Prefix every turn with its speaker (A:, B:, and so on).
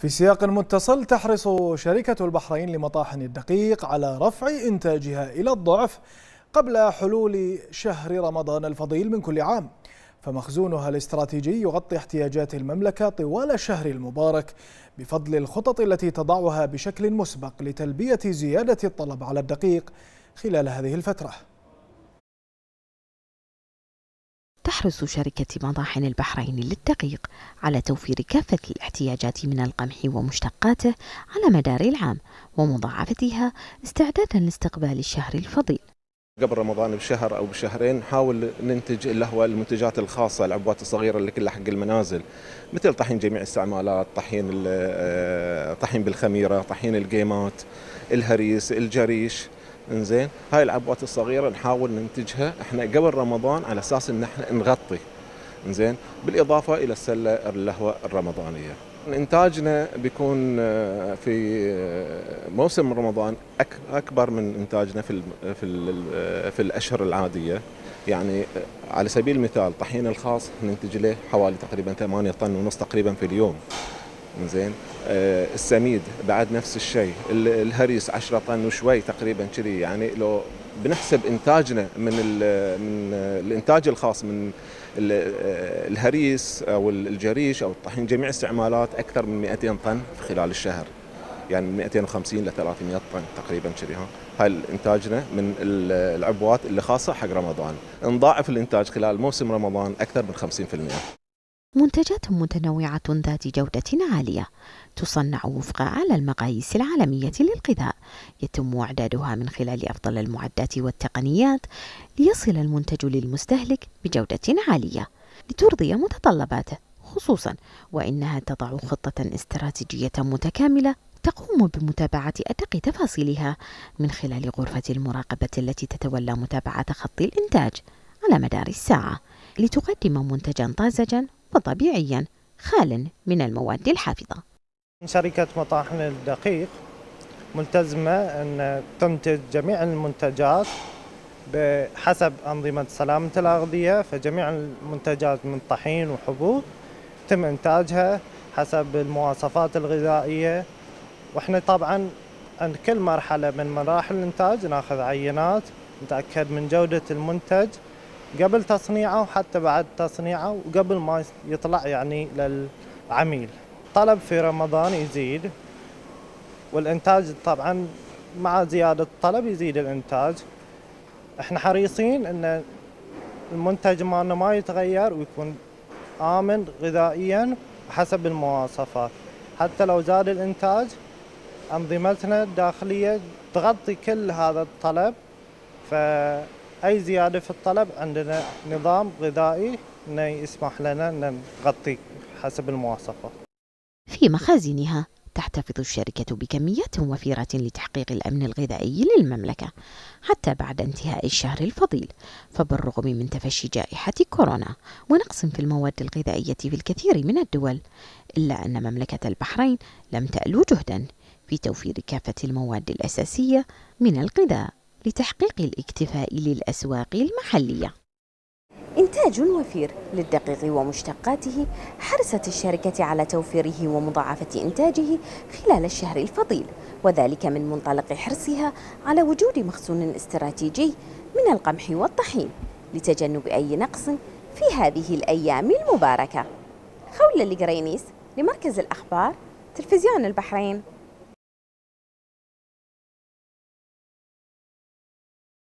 A: في سياق متصل تحرص شركة البحرين لمطاحن الدقيق على رفع إنتاجها إلى الضعف قبل حلول شهر رمضان الفضيل من كل عام. فمخزونها الاستراتيجي يغطي احتياجات المملكة طوال الشهر المبارك بفضل الخطط التي تضعها بشكل مسبق لتلبية زيادة الطلب على الدقيق خلال هذه الفترة.
B: تحرص شركة مطاحن البحرين للدقيق على توفير كافة الاحتياجات من القمح ومشتقاته على مدار العام ومضاعفتها استعدادا لاستقبال الشهر الفضيل.
C: قبل رمضان بشهر أو بشهرين نحاول ننتج اللي هو المنتجات الخاصة العبوات الصغيرة اللي كلها حق المنازل مثل طحين جميع الإستعمالات طحين آه، طحين بالخميرة طحين القيمات الهريس الجريش. إنزين هاي العبوات الصغيرة نحاول ننتجها. إحنا قبل رمضان على أساس إن إحنا نغطي إنزين بالإضافة إلى السلة اللهوة الرمضانية. إنتاجنا بيكون آه، في آه، موسم رمضان أكبر من إنتاجنا في في آه، في الأشهر العادية. يعني على سبيل المثال طحين الخاص ننتج له حوالي تقريبا 8 طن ونص تقريبا في اليوم. زين. آه السميد بعد نفس الشيء. الهريس 10 طن وشوي تقريبا كذي يعني لو بنحسب إنتاجنا من من الإنتاج الخاص من الهريس أو الجريش أو الطحين جميع استعمالات أكثر من 200 طن في خلال الشهر. يعني من 250 ل 300 طن تقريبا كذي ها. هاي إنتاجنا من العبوات اللي خاصة حق رمضان. نضاعف الإنتاج خلال موسم رمضان أكثر من 50%
B: منتجات متنوعة ذات جودة عالية تصنع وفق أعلى المقاييس العالمية للغذاء يتم إعدادها من خلال أفضل المعدات والتقنيات ليصل المنتج للمستهلك بجودة عالية لترضي متطلباته خصوصا وإنها تضع خطة استراتيجية متكاملة تقوم بمتابعة أدق تفاصيلها من خلال غرفة المراقبة التي تتولى متابعة خط الإنتاج على مدار الساعة لتقدم منتجا طازجا وطبيعيا خال من المواد الحافظة.
D: شركة مطاحن الدقيق ملتزمة أن تنتج جميع المنتجات بحسب أنظمة سلامة الأغذية فجميع المنتجات من طحين وحبوب تم إنتاجها حسب المواصفات الغذائية. وإحنا طبعا عند كل مرحلة من مراحل الإنتاج نأخذ عينات نتأكد من جودة المنتج قبل تصنيعه وحتى بعد تصنيعه وقبل ما يطلع يعني للعميل. طلب في رمضان يزيد والإنتاج طبعا مع زيادة الطلب يزيد الإنتاج. إحنا حريصين إن المنتج مالنا ما يتغير ويكون آمن غذائيا حسب المواصفات. حتى لو زاد الإنتاج أنظمتنا الداخلية تغطي كل هذا الطلب ف أي زيادة في الطلب؟ عندنا نظام غذائي إنه يسمح لنا أن نغطي حسب المواصفات
B: في مخازنها تحتفظ الشركة بكميات وفيرة لتحقيق الأمن الغذائي للمملكة حتى بعد انتهاء الشهر الفضيل فبالرغم من تفشي جائحة كورونا ونقص في المواد الغذائية في الكثير من الدول إلا أن مملكة البحرين لم تألو جهدا في توفير كافة المواد الأساسية من الغذاء. لتحقيق الاكتفاء للأسواق المحلية.
E: إنتاج وفير للدقيق ومشتقاته حرصت الشركة على توفيره ومضاعفة إنتاجه خلال الشهر الفضيل وذلك من منطلق حرصها على وجود مخزون استراتيجي من القمح والطحين لتجنب أي نقص في هذه الأيام المباركة. خولة القرينيس لمركز الأخبار تلفزيون البحرين.